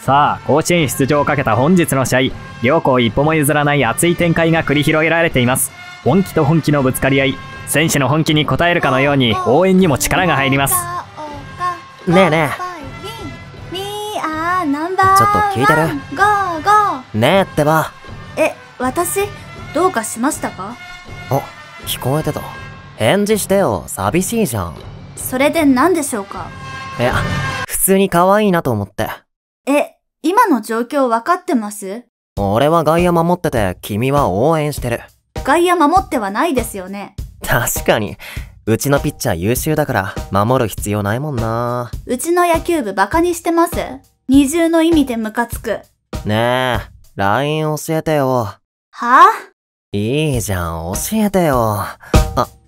さあ、甲子園出場をかけた本日の試合、両校一歩も譲らない熱い展開が繰り広げられています。本気と本気のぶつかり合い、選手の本気に応えるかのように応援にも力が入ります。ねえねえ。ちょっと聞いてる？ゴーゴー。えねえってば。え私？どうかしましたか？あ聞こえてた。返事してよ。寂しいじゃん。それで何でしょうか？いや普通に可愛いなと思ってえ今の状況分かってます？俺は外野守ってて君は応援してる。外野守ってはないですよね。確かに。うちのピッチャー優秀だから守る必要ないもんな。うちの野球部バカにしてます？二重の意味でムカつく。ねえ LINE 教えてよ。はあ？いいじゃん教えてよ。あ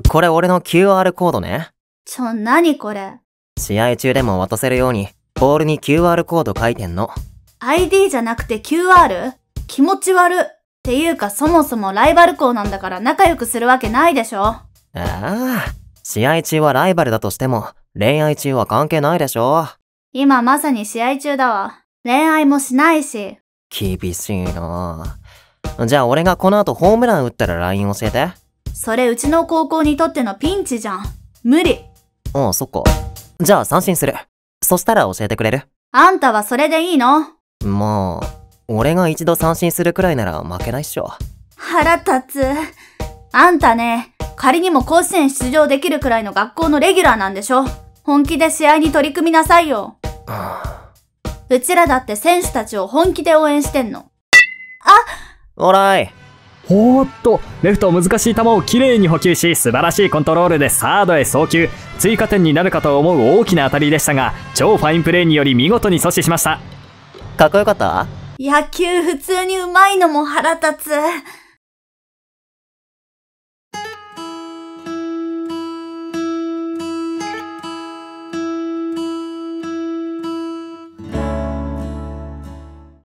これ俺の QR コードね。ちょ何これ？試合中でも渡せるようにボールに QR コード書いてんの ID じゃなくて QR? 気持ち悪っていうかそもそもライバル校なんだから仲良くするわけないでしょ？ああ試合中はライバルだとしても恋愛中は関係ないでしょ？今まさに試合中だわ。恋愛もしないし。厳しいなじゃあ俺がこの後ホームラン打ったら LINE 教えてそれうちの高校にとってのピンチじゃん。無理。ああそっかじゃあ三振するそしたら教えてくれる？あんたはそれでいいの？まあ俺が一度三振するくらいなら負けないっしょ。腹立つ。あんたね、仮にも甲子園出場できるくらいの学校のレギュラーなんでしょ？本気で試合に取り組みなさいよ。うちらだって選手たちを本気で応援してんの。おらいおーっと、レフト難しい球をきれいに補給し、素晴らしいコントロールでサードへ送球。追加点になるかと思う大きな当たりでしたが、超ファインプレーにより見事に阻止しました。かっこよかった？野球普通にうまいのも腹立つ。